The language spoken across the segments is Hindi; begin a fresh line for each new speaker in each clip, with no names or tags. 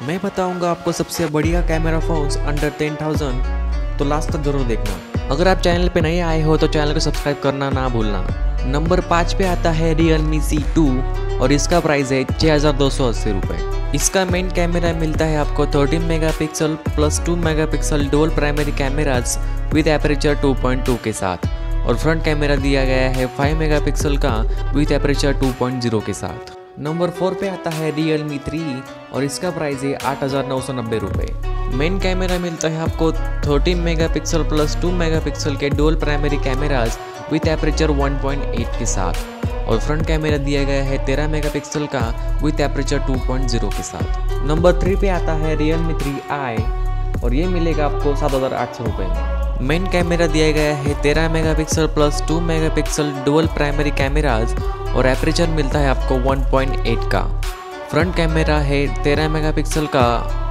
मैं बताऊँगा आपको सबसे बढ़िया camera phones under ten thousand तो लास्ट तक ज़रूर देखना। अगर आप चैनल पे नए आए हो तो चैनल को सब्सक्राइब करना ना भूलना। नंबर पाँच पे आता है रियल मी सी टू और इसका प्राइस है छः हज़ार दो सौ अस्सी रुपये इसका मेन कैमरा मिलता है आपको 13 megapixel plus 2 megapixel dual primary cameras with aperture 2.2 के साथ। और फ्रंट कैमरा दिया गया है 5 मेगापिक्सल का विद एपरेचर 2.0 के साथ। नंबर फोर पे आता है रियल मी थ्री और इसका प्राइस है आठ हज़ार नौ सौ नब्बे रुपये मेन कैमरा मिलता है आपको 13 मेगापिक्सल प्लस 2 मेगापिक्सल के dual primary cameras with aperture 1.8 के साथ। और फ्रंट कैमरा दिया गया है 13 मेगापिक्सल का विथ एपरेचर 2.0 के साथ। नंबर थ्री पे आता है रियल मी थ्री आई और ये मिलेगा आपको सात हज़ार आठ सौ रुपये में। मेन कैमरा दिया गया है 13 megapixel plus 2 megapixel dual primary cameras और एपरेचर मिलता है आपको 1.8 का। फ्रंट कैमरा है 13 मेगापिक्सल का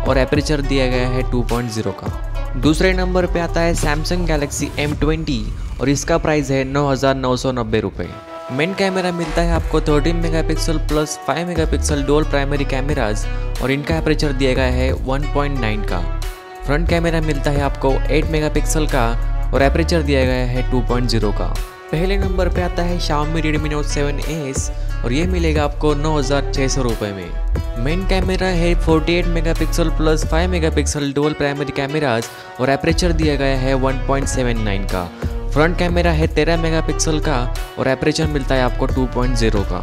और एपरेचर दिया गया है 2.0 का। दूसरे नंबर पे आता है सैमसंग गैलेक्सी M20 और इसका प्राइस है नौ हज़ार नौ सौ नब्बे रुपये मेन कैमरा मिलता है आपको 13 megapixel plus 5 megapixel dual primary cameras और इनका एपरेचर दिया गया है 1.9 का। फ्रंट कैमरा मिलता है आपको 8 मेगापिक्सल का और एपरेचर दिया गया है 2.0 का। पहले नंबर पे आता है Xiaomi Redmi Note 7s और ये मिलेगा आपको नौ हज़ार छः सौ रुपये में। मेन कैमरा है 48 megapixel plus 5 megapixel dual primary cameras और एपरेचर दिया गया है 1.79 का। फ्रंट कैमरा है 13 मेगापिक्सल का और एपरेचर मिलता है आपको 2.0 का।